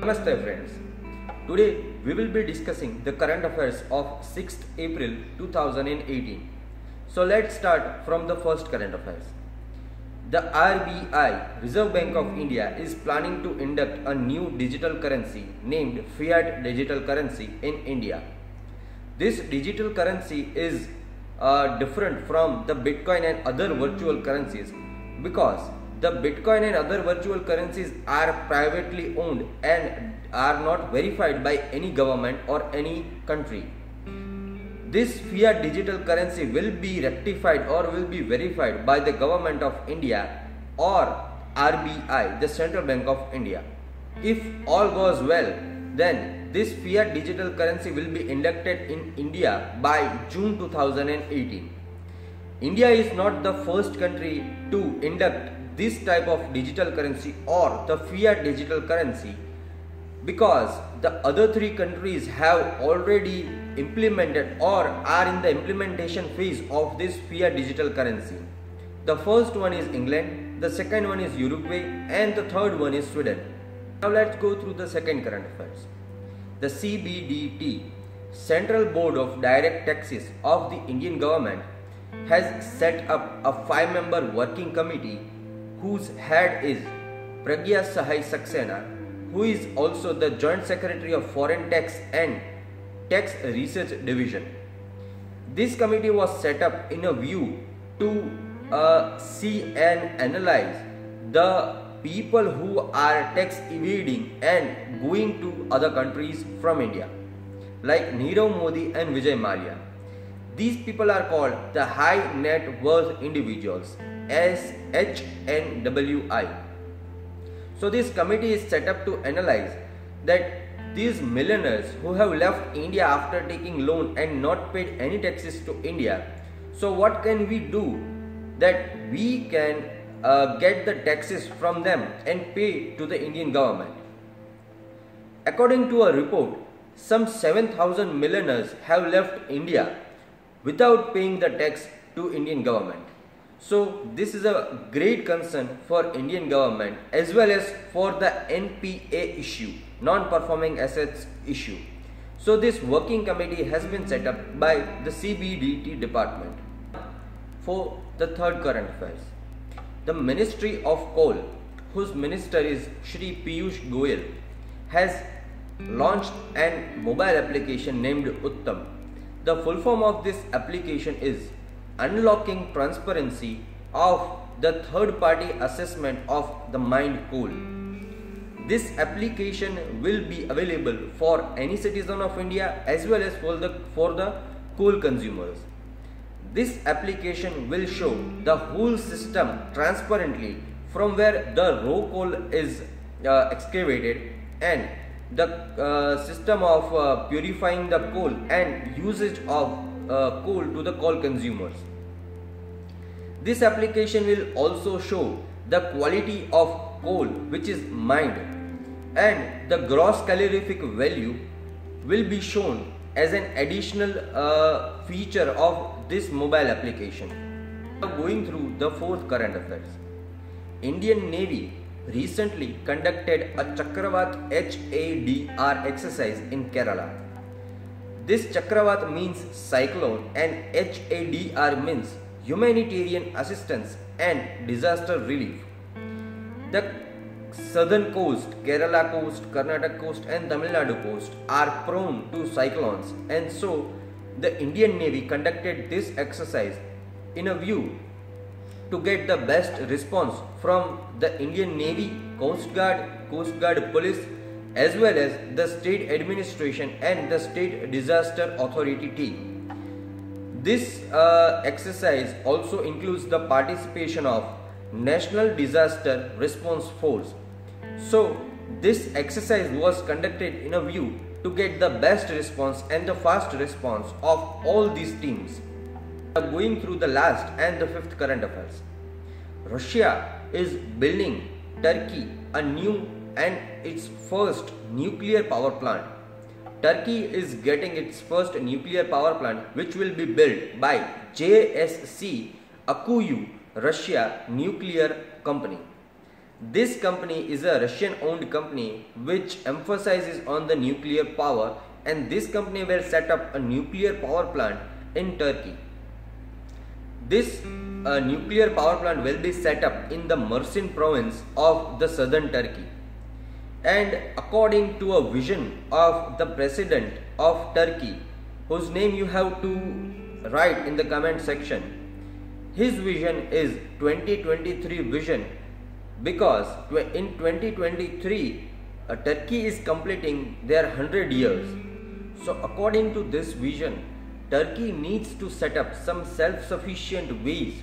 Namaste friends. Today we will be discussing the current affairs of 6th April 2018. So let's start from the first current affairs. The RBI, Reserve Bank of India, is planning to induct a new digital currency named Fiat Digital Currency in India. This digital currency is uh, different from the Bitcoin and other virtual currencies because the Bitcoin and other virtual currencies are privately owned and are not verified by any government or any country. This fiat digital currency will be rectified or will be verified by the government of India or RBI, the Central Bank of India. If all goes well, then this fiat digital currency will be inducted in India by June 2018. India is not the first country to induct this type of digital currency or the fiat digital currency because the other three countries have already implemented or are in the implementation phase of this fiat digital currency. The first one is England, the second one is Uruguay, and the third one is Sweden. Now let's go through the second current affairs. The CBDT, Central Board of Direct Taxes of the Indian government, has set up a five member working committee whose head is Pragya Sahai Saxena, who is also the Joint Secretary of Foreign Tax and Tax Research Division. This committee was set up in a view to uh, see and analyze the people who are tax evading and going to other countries from India, like Nirav Modi and Vijay Mallya. These people are called the high net worth individuals, SHNWI. So, this committee is set up to analyze that these millionaires who have left India after taking loan and not paid any taxes to India. So, what can we do that we can uh, get the taxes from them and pay to the Indian government? According to a report, some 7000 millionaires have left India without paying the tax to Indian government. So this is a great concern for Indian government as well as for the NPA issue, non-performing assets issue. So this working committee has been set up by the CBDT department. For the third current affairs, the Ministry of Coal, whose minister is Shri Piyush Goyal, has launched an mobile application named Uttam. The full form of this application is unlocking transparency of the third party assessment of the mined coal. This application will be available for any citizen of India as well as for the, for the coal consumers. This application will show the whole system transparently from where the raw coal is uh, excavated and the uh, system of uh, purifying the coal and usage of uh, coal to the coal consumers. This application will also show the quality of coal which is mined and the gross calorific value will be shown as an additional uh, feature of this mobile application. Now going through the fourth current affairs. Indian Navy recently conducted a Chakravat HADR exercise in Kerala. This Chakravat means cyclone and HADR means humanitarian assistance and disaster relief. The southern coast, Kerala coast, Karnataka coast and Tamil Nadu coast are prone to cyclones and so the Indian Navy conducted this exercise in a view to get the best response from the Indian Navy, Coast Guard, Coast Guard Police as well as the state administration and the state disaster authority team. This uh, exercise also includes the participation of National Disaster Response Force. So, this exercise was conducted in a view to get the best response and the fast response of all these teams. Going through the last and the fifth current affairs. Russia is building Turkey a new and its first nuclear power plant. Turkey is getting its first nuclear power plant which will be built by JSC Akkuyu Russia Nuclear Company. This company is a Russian owned company which emphasizes on the nuclear power and this company will set up a nuclear power plant in Turkey. This uh, nuclear power plant will be set up in the Mersin province of the southern Turkey. And according to a vision of the president of Turkey, whose name you have to write in the comment section, his vision is 2023 vision because in 2023 uh, Turkey is completing their 100 years. So according to this vision, Turkey needs to set up some self-sufficient ways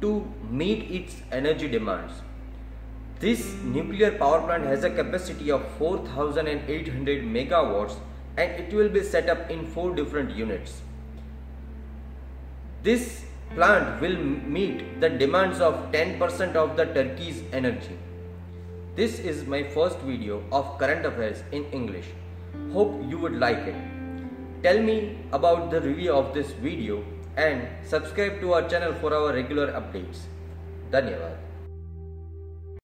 to meet its energy demands. This nuclear power plant has a capacity of 4800 megawatts and it will be set up in four different units. This plant will meet the demands of 10% of the Turkey's energy. This is my first video of current affairs in English. Hope you would like it. Tell me about the review of this video and subscribe to our channel for our regular updates. Dhanyavad.